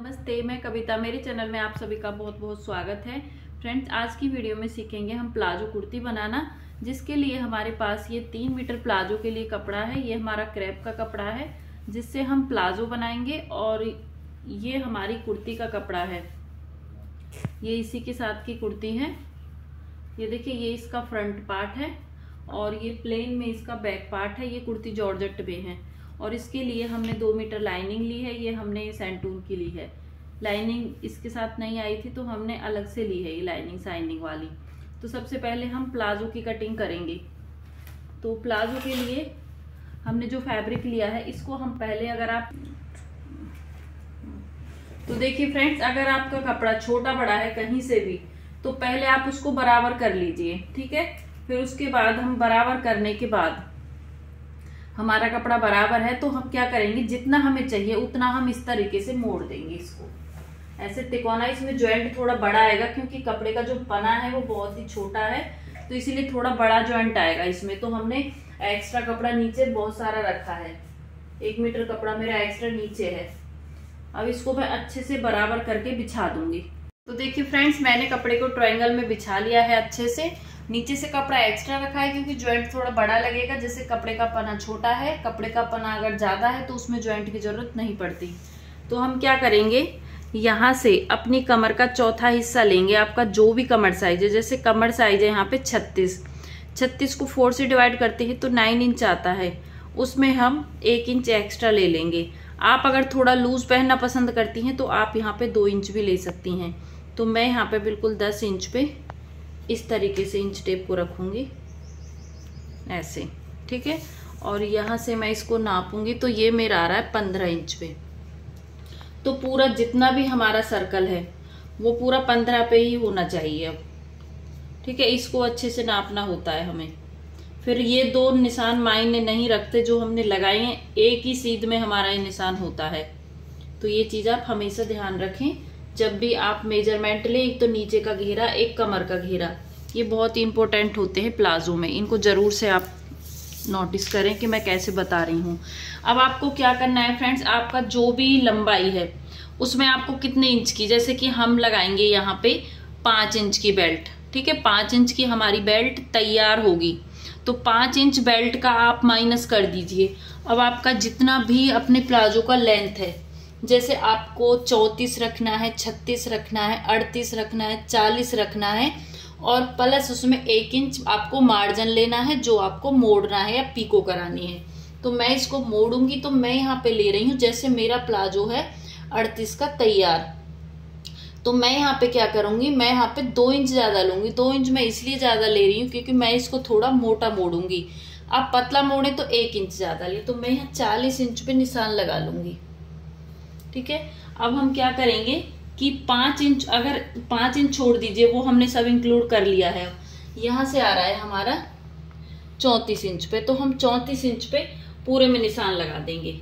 नमस्ते, मैं कविता। मेरे चैनल में आप सभी का बहुत बहुत स्वागत है। फ्रेंड्स, आज की वीडियो में सीखेंगे हम प्लाजो कुर्ती बनाना, जिसके लिए हमारे पास ये तीन मीटर प्लाजो के लिए कपड़ा है। ये हमारा क्रैप का कपड़ा है, जिससे हम प्लाजो बनाएँगे और ये हमारी कुर्ती का कपड़ा है। ये इसी के साथ की कुर्ती है। ये देखिए, ये इसका फ्रंट पार्ट है और ये प्लेन में इसका बैक पार्ट है। ये कुर्ती जॉर्जट में है। और इसके लिए हमने दो मीटर लाइनिंग ली है, ये हमने सेंटून की ली है। लाइनिंग इसके साथ नहीं आई थी तो हमने अलग से ली है ये लाइनिंग साइनिंग वाली। तो सबसे पहले हम प्लाजो की कटिंग करेंगे। तो प्लाजो के लिए हमने जो फैब्रिक लिया है, इसको हम पहले अगर आप तो देखिए फ्रेंड्स अगर आपका कपड़ा छोटा बड़ा है कहीं से भी तो पहले आप उसको बराबर कर लीजिए, ठीक है? फिर उसके बाद हम बराबर करने के बाद हमारा कपड़ा बराबर है तो हम क्या करेंगे? जितना हमें चाहिए, उतना हम इस तरीके से मोड़ देंगे इसको। ऐसे तिकोना इसमें ज्वाइंट थोड़ा बड़ा आएगा, क्योंकि कपड़े का जो पना है, वो बहुत ही छोटा है तो इसीलिए थोड़ा बड़ा ज्वाइंट आएगा इसमें। तो हमने एक्स्ट्रा कपड़ा नीचे बहुत सारा रखा है। एक मीटर कपड़ा मेरा एक्स्ट्रा नीचे है। अब इसको मैं अच्छे से बराबर करके बिछा दूँगी। तो देखिए फ्रेंड्स, मैंने कपड़े को ट्रायंगल में बिछा लिया है अच्छे से। नीचे से कपड़ा एक्स्ट्रा रखा है क्योंकि ज्वाइंट थोड़ा बड़ा लगेगा, जैसे कपड़े का पना छोटा है, कपड़े का पना अगर ज़्यादा है तो उसमें ज्वाइंट की ज़रूरत नहीं पड़ती। तो हम क्या करेंगे? यहाँ से अपनी कमर का चौथा हिस्सा लेंगे, आपका जो भी कमर साइज़ है, जैसे कमर साइज़ है यहाँ पे छत्तीस। छत्तीस को फोर से डिवाइड करते हैं तो नाइन इंच आता है। उसमें हम एक इंच एक्स्ट्रा ले लेंगे। आप अगर थोड़ा लूज पहनना पसंद करती हैं तो आप यहाँ पे दो इंच भी ले सकती हैं। तो मैं यहाँ पे बिल्कुल दस इंच पे इस तरीके से इंच टेप को रखूँगी। ऐसे, ठीक है? और यहाँ से मैं इसको नापूँगी तो ये मेरा आ रहा है पंद्रह इंच पे। तो पूरा जितना भी हमारा सर्कल है, वो पूरा पंद्रह पे ही होना चाहिए अब। ठीक है? इसको अच्छे से नापना होता है हमें। फिर ये दो निशान मायने नहीं रखते जो हमने लगाए हैं, एक ही सीध में हमारा ये निशान होता है। तो ये चीज़ आप हमेशा ध्यान रखें। जब भी आप मेज़रमेंट लें, एक तो नीचे का घेरा, एक कमर का घेरा। ये बहुत ही इंपॉर्टेंट होते हैं प्लाजो में। इनको ज़रूर से आप नोटिस करें कि मैं कैसे बता रही हूँ। अब आपको क्या करना है फ्रेंड्स आपका जो भी लंबाई है, उसमें आपको कितने इंच की? जैसे कि हम लगाएँगे यहाँ पे पाँच इंच की बेल्ट ठीक है? पाँच इंच की हमारी बेल्ट तैयार होगी। तो पाँच इंच बेल्ट का आप माइनस कर दीजिए। अब आपका जितना भी अपने प्लाजो का लेंथ है जैसे आपको चौंतीस रखना है, छत्तीस रखना है, अड़तीस रखना है, चालीस रखना है और प्लस उसमें एक इंच आपको मार्जिन लेना है जो आपको मोड़ना है या पीको करानी है। तो मैं इसको मोड़ूँगी तो मैं यहाँ पे ले रही हूँ, जैसे मेरा प्लाजो है अड़तीस का तैयार। तो मैं यहाँ पे क्या करूँगी, मैं यहाँ पे दो इंच ज़्यादा लूँगी, दो इंच मैं इसलिए ज़्यादा ले रही हूँ क्योंकि मैं इसको थोड़ा मोटा मोड़ूँगी। आप पतला मोड़े तो एक इंच ज़्यादा ले तो मैं यहाँ चालीस इंच पे निशान लगा लूँगी। ठीक है? अब हम क्या करेंगे कि पाँच इंच, अगर पाँच इंच छोड़ दीजिए, वो हमने सब इंक्लूड कर लिया है। यहाँ से आ रहा है हमारा चौंतीस इंच पे तो हम चौंतीस इंच पे पूरे में निशान लगा देंगे।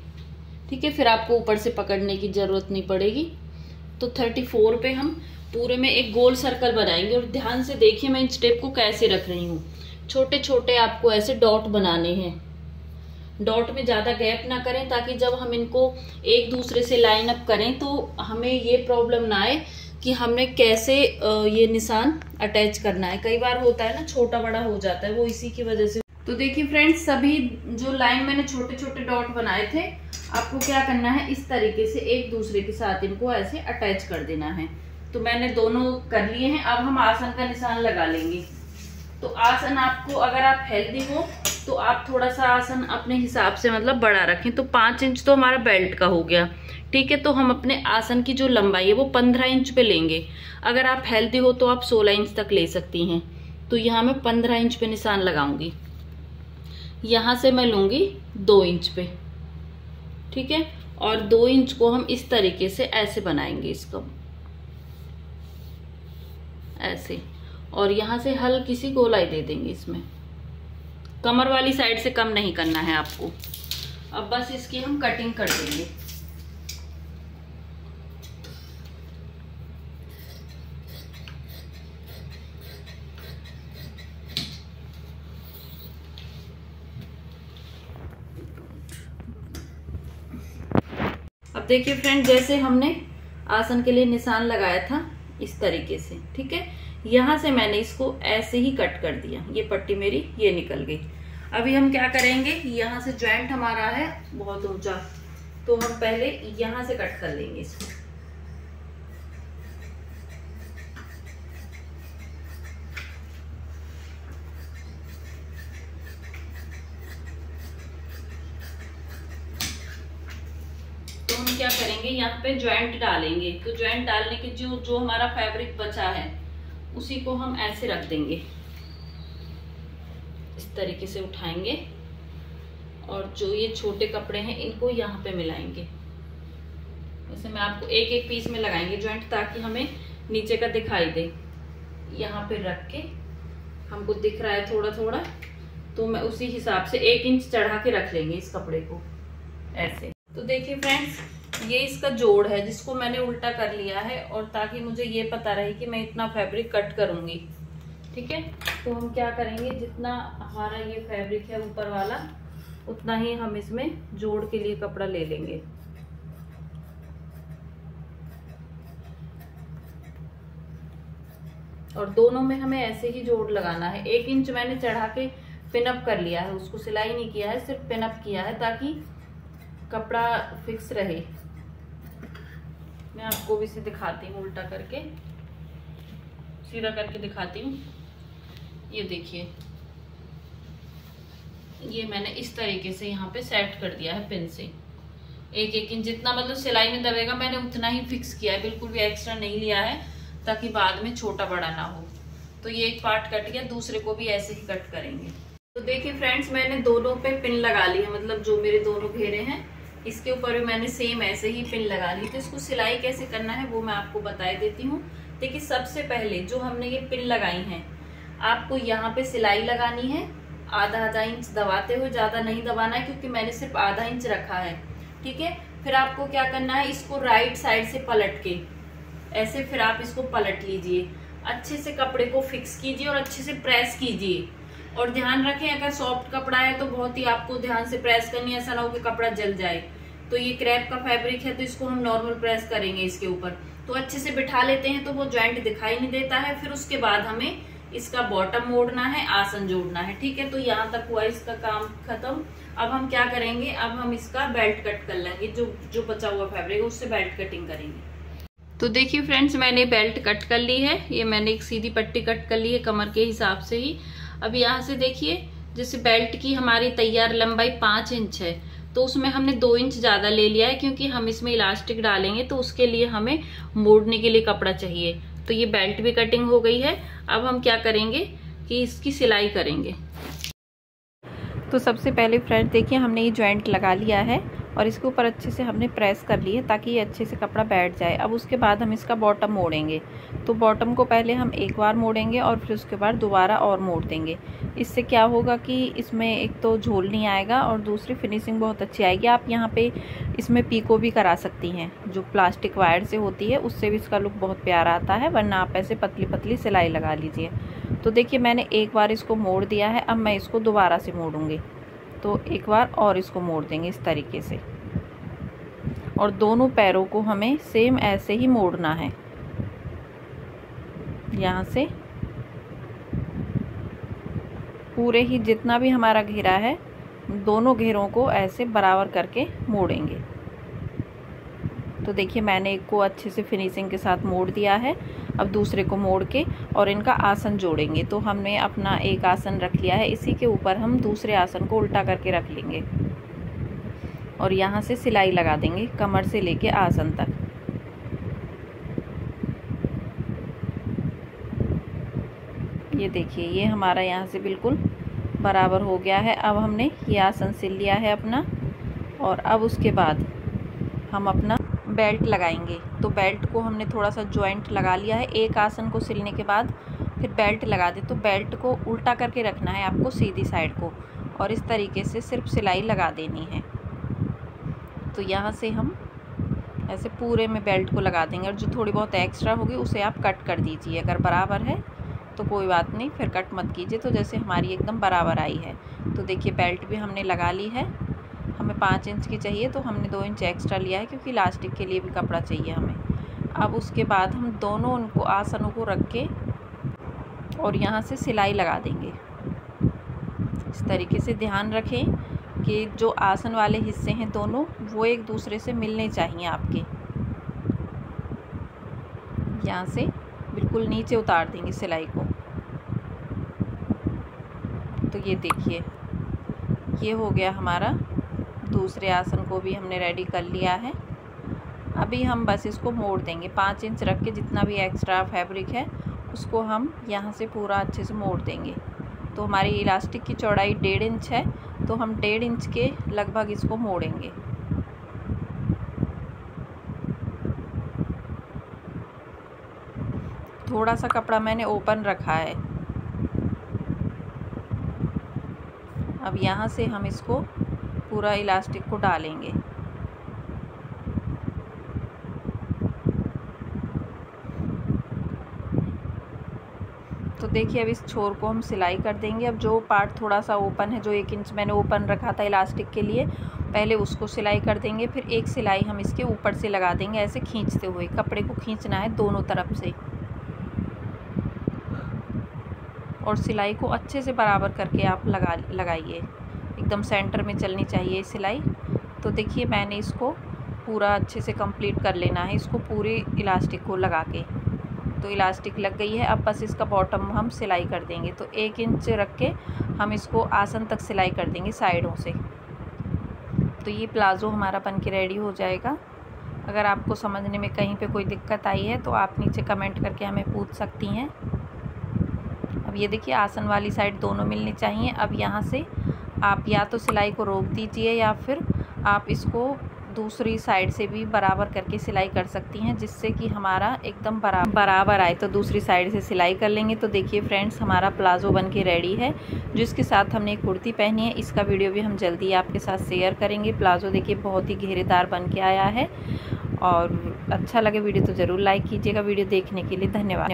ठीक है? फिर आपको ऊपर से पकड़ने की ज़रूरत नहीं पड़ेगी। तो थर्टी फोर पे हम पूरे में एक गोल सर्कल बनाएँगे। और ध्यान से देखिए मैं इन स्टेप को कैसे रख रही हूँ। छोटे छोटे आपको ऐसे डॉट बनाने हैं। डॉट में ज़्यादा गैप ना करें ताकि जब हम इनको एक दूसरे से लाइन अप करें तो हमें ये प्रॉब्लम ना आए कि हमने कैसे ये निशान अटैच करना है। कई बार होता है ना, छोटा बड़ा हो जाता है, वो इसी की वजह से। तो देखिए फ्रेंड्स, सभी जो लाइन मैंने छोटे छोटे डॉट बनाए थे, आपको क्या करना है, इस तरीके से एक दूसरे के साथ इनको ऐसे अटैच कर देना है। तो मैंने दोनों कर लिए हैं, अब हम आसन का निशान लगा लेंगे। तो आसन आपको, अगर आप हेल्दी हो तो आप थोड़ा सा आसन अपने हिसाब से मतलब बड़ा रखें। तो पाँच इंच तो हमारा बेल्ट का हो गया। ठीक है तो हम अपने आसन की जो लंबाई है, वो पंद्रह इंच पे लेंगे। अगर आप हेल्दी हो तो आप सोलह इंच तक ले सकती हैं। तो यहाँ मैं पंद्रह इंच पे निशान लगाऊँगी। यहाँ से मैं लूँगी दो इंच पे। ठीक है, और दो इंच को हम इस तरीके से ऐसे बनाएँगे इसको। ऐसे। और यहाँ से हल्की सी गोलाई दे देंगे इसमें। कमर वाली साइड से कम नहीं करना है आपको। अब बस इसकी हम कटिंग कर देंगे। अब देखिए फ्रेंड जैसे हमने आसन के लिए निशान लगाया था, इस तरीके से, ठीक है? यहाँ से मैंने इसको ऐसे ही कट कर दिया। ये पट्टी मेरी, ये निकल गई। अभी हम क्या करेंगे? यहाँ से ज्वाइंट हमारा है बहुत ऊँचा। तो हम पहले यहाँ से कट कर लेंगे इसको। तो हम क्या करेंगे? यहाँ पे ज्वाइंट डालेंगे। तो ज्वाइंट डालने के जो जो हमारा फैब्रिक बचा है उसी को हम ऐसे रख देंगे। इस तरीके से उठाएँगे और जो ये छोटे कपड़े हैं, इनको यहाँ पे मिलाएँगे। वैसे मैं आपको एक एक पीस में लगाएँगे ज्वाइंट ताकि हमें नीचे का दिखाई दे। यहाँ पे रख के हमको दिख रहा है थोड़ा थोड़ा तो मैं उसी हिसाब से एक इंच चढ़ा के रख लेंगे इस कपड़े को। ऐसे। तो देखिए फ्रेंड्स ये इसका जोड़ है, जिसको मैंने उल्टा कर लिया है और ताकि मुझे ये पता रहे कि मैं इतना फैब्रिक कट करूँगी। ठीक है? तो हम क्या करेंगे? जितना हमारा ये फैब्रिक है ऊपर वाला, उतना ही हम इसमें जोड़ के लिए कपड़ा ले लेंगे। और दोनों में हमें ऐसे ही जोड़ लगाना है। एक इंच मैंने चढ़ा के पिनअप कर लिया है, उसको सिलाई नहीं किया है, सिर्फ़ पिनअप किया है ताकि कपड़ा फिक्स रहे। मैं आपको भी इसे दिखाती हूँ, उल्टा करके। सीधा करके दिखाती हूँ। ये देखिए। ये मैंने इस तरीके से यहाँ पे सेट कर दिया है पिन से। एक एक इंच जितना मतलब सिलाई में दबेगा, मैंने उतना ही फिक्स किया है। बिल्कुल भी एक्स्ट्रा नहीं लिया है, ताकि बाद में छोटा बड़ा ना हो। तो ये एक पार्ट कट गया, दूसरे को भी ऐसे ही कट करेंगे। तो देखिए फ्रेंड्स मैंने दोनों पे पिन लगा ली है मतलब जो मेरे दोनों घेरे हैं। इसके ऊपर भी मैंने सेम ऐसे ही पिन लगा ली। तो इसको सिलाई कैसे करना है वो मैं आपको बता देती हूँ। देखिए, सबसे पहले जो हमने ये पिन लगाई है, आपको यहाँ पे सिलाई लगानी है। आधा आधा इंच दबाते हुए ज़्यादा नहीं दबाना है, क्योंकि मैंने सिर्फ़ आधा इंच रखा है। ठीक है? फिर आपको क्या करना है, इसको राइट साइड से पलट के, ऐसे फिर आप इसको पलट लीजिए। अच्छे से कपड़े को फिक्स कीजिए और अच्छे से प्रेस कीजिए। और ध्यान रखें, अगर सॉफ्ट कपड़ा है तो बहुत ही आपको ध्यान से प्रेस करनी है, ऐसा ना हो कि कपड़ा जल जाए। तो ये क्रैप का फैब्रिक है तो इसको हम नॉर्मल प्रेस करेंगे इसके ऊपर। तो अच्छे से बिठा लेते हैं तो वो ज्वाइंट दिखाई नहीं देता है। फिर उसके बाद हमें इसका बॉटम मोड़ना है, आसन जोड़ना है, ठीक है? तो यहाँ तक हुआ इसका काम खत्म। अब हम क्या करेंगे? अब हम इसका बेल्ट कट कर लेंगे, जो जो बचा हुआ फैब्रिक है, उससे बेल्ट कटिंग करेंगे। तो देखिए फ्रेंड्स मैंने बेल्ट कट कर ली है। ये मैंने एक सीधी पट्टी कट कर ली है, कमर के हिसाब से ही। अब यहाँ से देखिए, जैसे बेल्ट की हमारी तैयार लंबाई पाँच इंच है। तो उसमें हमने दो इंच ज़्यादा ले लिया है, क्योंकि हम इसमें इलास्टिक डालेंगे तो उसके लिए हमें मोड़ने के लिए कपड़ा चाहिए। तो ये बेल्ट भी कटिंग हो गई है। अब हम क्या करेंगे कि इसकी सिलाई करेंगे। तो सबसे पहले फ्रेंड देखिए, हमने ये ज्वाइंट लगा लिया है। और इसके ऊपर अच्छे से हमने प्रेस कर ली है ताकि ये अच्छे से कपड़ा बैठ जाए। अब उसके बाद हम इसका बॉटम मोड़ेंगे। तो बॉटम को पहले हम एक बार मोड़ेंगे और फिर उसके बाद दोबारा और मोड़ देंगे। इससे क्या होगा कि इसमें एक तो झोल नहीं आएगा और दूसरी फिनिशिंग बहुत अच्छी आएगी। आप यहाँ पर इसमें पीको भी करा सकती हैं। जो प्लास्टिक वायर से होती है, उससे भी इसका लुक बहुत प्यारा आता है, वरना आप ऐसे पतली पतली सिलाई लगा लीजिए। तो देखिए, मैंने एक बार इसको मोड़ दिया है। अब मैं इसको दोबारा से मोड़ूँगी। तो एक बार और इसको मोड़ देंगे इस तरीके से। और दोनों पैरों को हमें सेम ऐसे ही मोड़ना है। यहाँ से पूरे ही जितना भी हमारा घेरा है, दोनों घेरों को ऐसे बराबर करके मोड़ेंगे। तो देखिए, मैंने एक को अच्छे से फिनिशिंग के साथ मोड़ दिया है, अब दूसरे को मोड़ के और इनका आसन जोड़ेंगे। तो हमने अपना एक आसन रख लिया है, इसी के ऊपर हम दूसरे आसन को उल्टा करके रख लेंगे। और यहाँ से सिलाई लगा देंगे कमर से लेके आसन तक। ये देखिए, ये हमारा यहाँ से बिल्कुल बराबर हो गया है। अब हमने ये आसन सिल लिया है अपना और अब उसके बाद हम अपना बेल्ट लगाएँगे। तो बेल्ट को हमने थोड़ा सा जॉइंट लगा लिया है। एक आसन को सिलने के बाद फिर बेल्ट लगा दे। तो बेल्ट को उल्टा करके रखना है आपको सीधी साइड को और इस तरीके से सिर्फ़ सिलाई लगा देनी है। तो यहाँ से हम ऐसे पूरे में बेल्ट को लगा देंगे और जो थोड़ी बहुत एक्स्ट्रा होगी उसे आप कट कर दीजिए। अगर बराबर है तो कोई बात नहीं, फिर कट मत कीजिए। तो जैसे हमारी एकदम बराबर आई है तो देखिए बेल्ट भी हमने लगा ली है। हमें पाँच इंच की चाहिए तो हमने दो इंच एक्स्ट्रा लिया है, क्योंकि इलास्टिक के लिए भी कपड़ा चाहिए हमें। अब उसके बाद हम दोनों उनको, आसनों को रख के और यहाँ से सिलाई लगा देंगे। इस तरीके से ध्यान रखें। कि जो आसन वाले हिस्से हैं दोनों, वो एक दूसरे से मिलने चाहिए आपके। यहाँ से बिल्कुल नीचे उतार देंगे सिलाई को। तो ये देखिए, ये हो गया हमारा। दूसरे आसन को भी हमने रेडी कर लिया है। अभी हम बस इसको मोड़ देंगे। पाँच इंच रख के जितना भी एक्स्ट्रा फैब्रिक है, उसको हम यहाँ से पूरा अच्छे से मोड़ देंगे। तो हमारी इलास्टिक की चौड़ाई डेढ़ इंच है। तो हम डेढ़ इंच के लगभग इसको मोड़ेंगे। थोड़ा सा कपड़ा मैंने ओपन रखा है। अब यहाँ से हम इसको पूरा इलास्टिक को डालेंगे तो देखिए, अब इस छोर को हम सिलाई कर देंगे। अब जो पार्ट थोड़ा सा ओपन है, जो एक इंच मैंने ओपन रखा था इलास्टिक के लिए, पहले उसको सिलाई कर देंगे। फिर एक सिलाई हम इसके ऊपर से लगा देंगे, ऐसे खींचते हुए। कपड़े को खींचना है दोनों तरफ़ से। और सिलाई को अच्छे से बराबर करके आप लगा, लगाइए। एकदम सेंटर में चलनी चाहिए सिलाई। तो देखिए, मैंने इसको पूरा अच्छे से कंप्लीट कर लेना है, इसको पूरे इलास्टिक को लगा के। तो इलास्टिक लग गई है। अब बस इसका बॉटम हम सिलाई कर देंगे। तो एक इंच रख के हम इसको आसन तक सिलाई कर देंगे साइडों से। तो ये प्लाज़ो हमारा बन के रेडी हो जाएगा। अगर आपको समझने में कहीं पे कोई दिक्कत आई है तो आप नीचे कमेंट करके हमें पूछ सकती हैं। अब ये देखिए, आसन वाली साइड दोनों मिलनी चाहिए। अब यहाँ से आप या तो सिलाई को रोक दीजिए या फिर आप इसको दूसरी साइड से भी बराबर करके सिलाई कर सकती हैं, जिससे कि हमारा एकदम बराबर बराबर आए। तो दूसरी साइड से सिलाई कर लेंगे। तो देखिए फ्रेंड्स, हमारा प्लाजो बन के रेडी है, जिसके साथ हमने एक कुर्ती पहनी है। इसका वीडियो भी हम जल्दी आपके साथ शेयर करेंगे। प्लाजो देखिए बहुत ही घेरेदार बन के आया है, और अच्छा लगे वीडियो तो ज़रूर लाइक कीजिएगा। वीडियो देखने के लिए धन्यवाद।